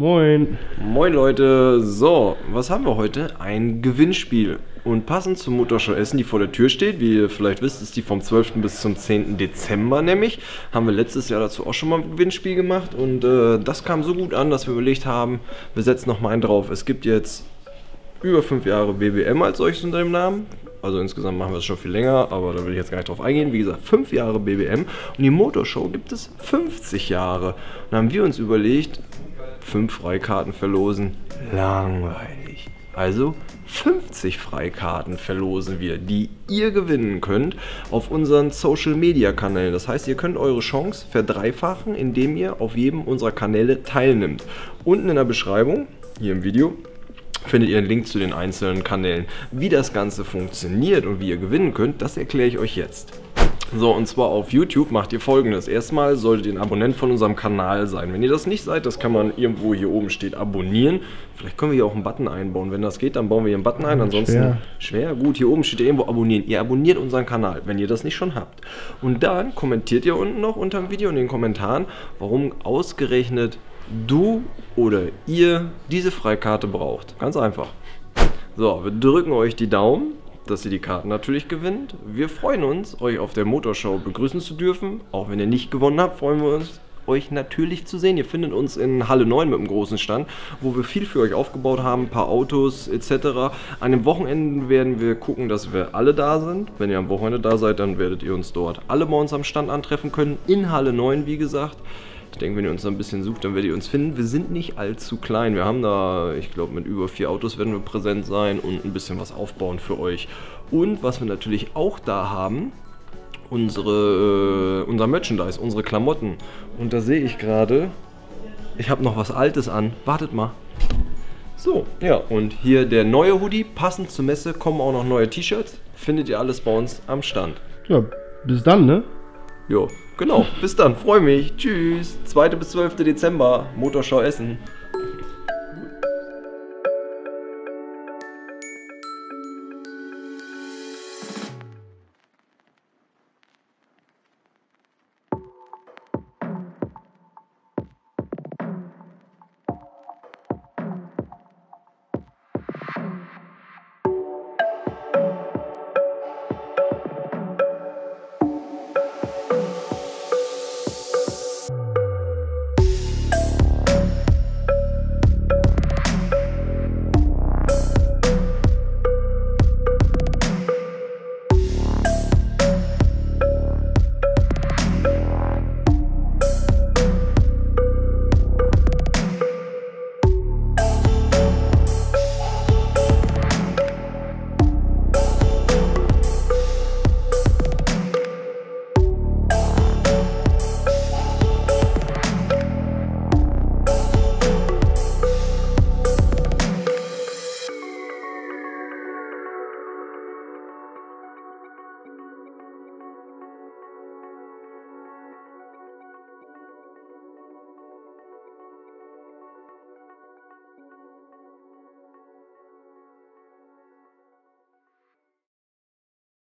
Moin. Moin Leute, so, was haben wir heute? Ein Gewinnspiel. Und passend zum Motorshow Essen, die vor der Tür steht, wie ihr vielleicht wisst, ist die vom 12. bis zum 10. Dezember nämlich. Haben wir letztes Jahr dazu auch schon mal ein Gewinnspiel gemacht und äh, das kam so gut an, dass wir überlegt haben, wir setzen noch mal einen drauf. Es gibt jetzt über fünf Jahre BBM als solches unter dem Namen. Also insgesamt machen wir es schon viel länger, aber da will ich jetzt gar nicht drauf eingehen. Wie gesagt, fünf Jahre BBM und die Motorshow gibt es 50 Jahre. Und da haben wir uns überlegt, fünf Freikarten verlosen. Langweilig. Also 50 Freikarten verlosen wir, die ihr gewinnen könnt auf unseren Social Media Kanälen. Das heißt, ihr könnt eure Chance verdreifachen, indem ihr auf jedem unserer Kanäle teilnimmt. Unten in der Beschreibung, hier im Video, findet ihr einen Link zu den einzelnen Kanälen. Wie das Ganze funktioniert und wie ihr gewinnen könnt, das erkläre ich euch jetzt. So, und zwar auf YouTube macht ihr folgendes. Erstmal solltet ihr ein Abonnent von unserem Kanal sein. Wenn ihr das nicht seid, das kann man irgendwo hier oben steht, abonnieren. Vielleicht können wir hier auch einen Button einbauen. Wenn das geht, dann bauen wir hier einen Button ein. Ansonsten schwer. schwer. Gut, hier oben steht irgendwo abonnieren. Ihr abonniert unseren Kanal, wenn ihr das nicht schon habt. Und dann kommentiert ihr unten noch unter dem Video in den Kommentaren, warum ausgerechnet du oder ihr diese Freikarte braucht. Ganz einfach. So, wir drücken euch die Daumen dass ihr die Karten natürlich gewinnt. Wir freuen uns, euch auf der Motorshow begrüßen zu dürfen. Auch wenn ihr nicht gewonnen habt, freuen wir uns, euch natürlich zu sehen. Ihr findet uns in Halle 9 mit einem großen Stand, wo wir viel für euch aufgebaut haben, ein paar Autos etc. An den Wochenenden werden wir gucken, dass wir alle da sind. Wenn ihr am Wochenende da seid, dann werdet ihr uns dort alle bei uns am Stand antreffen können. In Halle 9, wie gesagt. Ich denke, wenn ihr uns da ein bisschen sucht, dann werdet ihr uns finden. Wir sind nicht allzu klein. Wir haben da, ich glaube, mit über vier Autos werden wir präsent sein und ein bisschen was aufbauen für euch. Und was wir natürlich auch da haben, unsere, äh, unser Merchandise, unsere Klamotten. Und da sehe ich gerade, ich habe noch was Altes an. Wartet mal. So, ja, und hier der neue Hoodie, passend zur Messe, kommen auch noch neue T-Shirts. Findet ihr alles bei uns am Stand. Ja, bis dann, ne? Jo, genau. Bis dann. Freue mich. Tschüss. 2. bis 12. Dezember. Motorschau Essen.